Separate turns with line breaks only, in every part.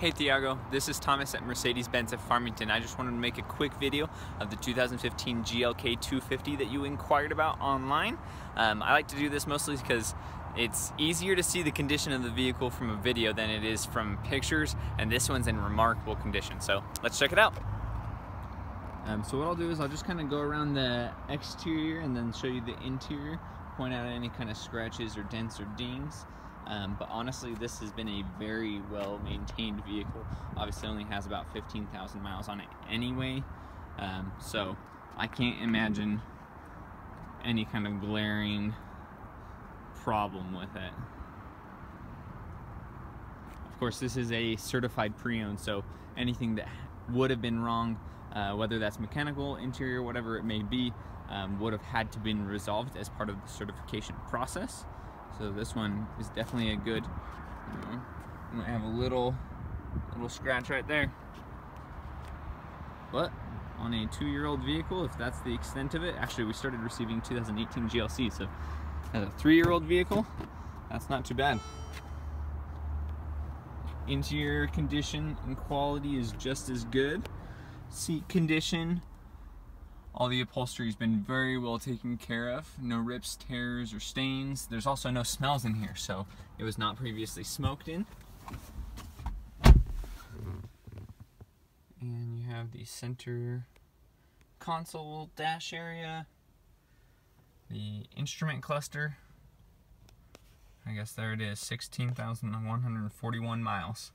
Hey Thiago, this is Thomas at Mercedes-Benz at Farmington. I just wanted to make a quick video of the 2015 GLK 250 that you inquired about online. Um, I like to do this mostly because it's easier to see the condition of the vehicle from a video than it is from pictures, and this one's in remarkable condition. So let's check it out. Um, so what I'll do is I'll just kind of go around the exterior and then show you the interior, point out any kind of scratches or dents or dings. Um, but honestly, this has been a very well maintained vehicle. Obviously, only has about 15,000 miles on it anyway. Um, so I can't imagine any kind of glaring problem with it. Of course, this is a certified pre-owned, so anything that would have been wrong, uh, whether that's mechanical, interior, whatever it may be, um, would have had to been resolved as part of the certification process. So this one is definitely a good, you know, might have a little, little scratch right there. But on a two-year-old vehicle, if that's the extent of it, actually we started receiving 2018 GLC, so as a three-year-old vehicle, that's not too bad. Interior condition and quality is just as good. Seat condition, all the upholstery has been very well taken care of. No rips, tears, or stains. There's also no smells in here, so it was not previously smoked in. And you have the center console dash area, the instrument cluster. I guess there it is, 16,141 miles.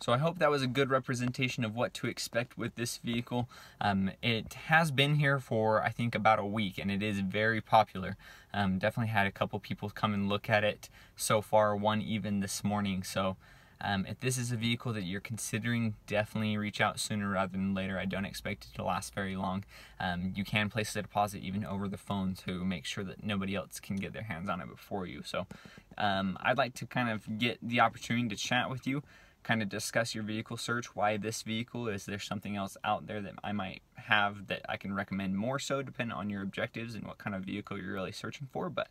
So I hope that was a good representation of what to expect with this vehicle. Um, it has been here for I think about a week and it is very popular. Um, definitely had a couple people come and look at it so far, one even this morning. So um, if this is a vehicle that you're considering, definitely reach out sooner rather than later. I don't expect it to last very long. Um, you can place a deposit even over the phone to make sure that nobody else can get their hands on it before you. So um, I'd like to kind of get the opportunity to chat with you kind of discuss your vehicle search, why this vehicle, is there something else out there that I might have that I can recommend more so depending on your objectives and what kind of vehicle you're really searching for. But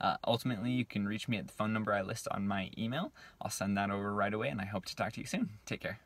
uh, ultimately, you can reach me at the phone number I list on my email. I'll send that over right away and I hope to talk to you soon. Take care.